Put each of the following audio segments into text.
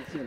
Gracias.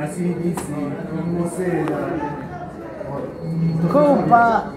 Así dice, como será? Copa